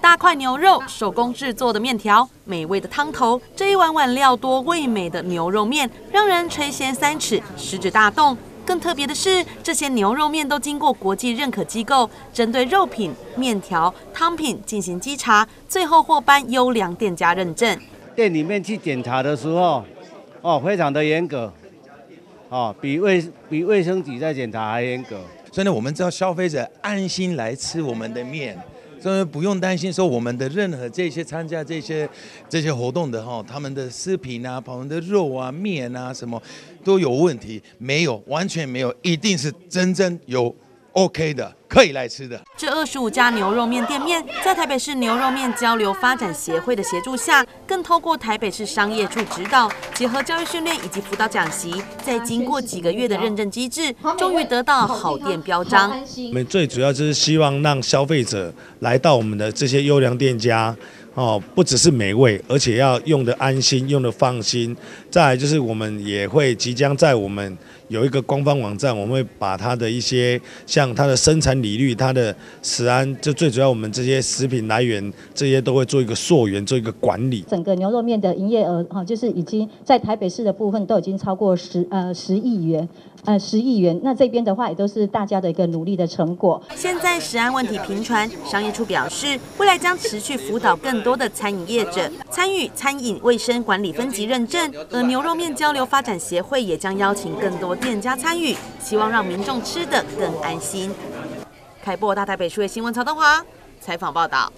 大块牛肉、手工制作的面条、美味的汤头，这一碗碗料多味美的牛肉面，让人垂涎三尺，食指大动。更特别的是，这些牛肉面都经过国际认可机构针对肉品、面条、汤品进行稽查，最后获颁优良店家认证。店里面去检查的时候，哦，非常的严格，哦，比卫比卫生局在检查还严格。所以呢，我们知道消费者安心来吃我们的面，所以不用担心说我们的任何这些参加这些这些活动的哈，他们的食品啊、他们的肉啊、面啊什么都有问题，没有，完全没有，一定是真正有。OK 的，可以来吃的。这二十五家牛肉面店面，在台北市牛肉面交流发展协会的协助下，更透过台北市商业处指导，结合教育训练以及辅导讲习，在经过几个月的认证机制，终于得到好店标章。我们最主要就是希望让消费者来到我们的这些优良店家。哦，不只是美味，而且要用的安心，用的放心。再来就是我们也会即将在我们有一个官方网站，我们会把它的一些像它的生产履历、它的食安，就最主要我们这些食品来源这些都会做一个溯源，做一个管理。整个牛肉面的营业额哈，就是已经在台北市的部分都已经超过十呃十亿元，呃十亿元。那这边的话也都是大家的一个努力的成果。现在食安问题频传，商业处表示未来将持续辅导更。多的餐饮业者参与餐饮卫生管理分级认证，而牛肉面交流发展协会也将邀请更多店家参与，希望让民众吃得更安心。开播大台北数位新闻曹德华采访报道。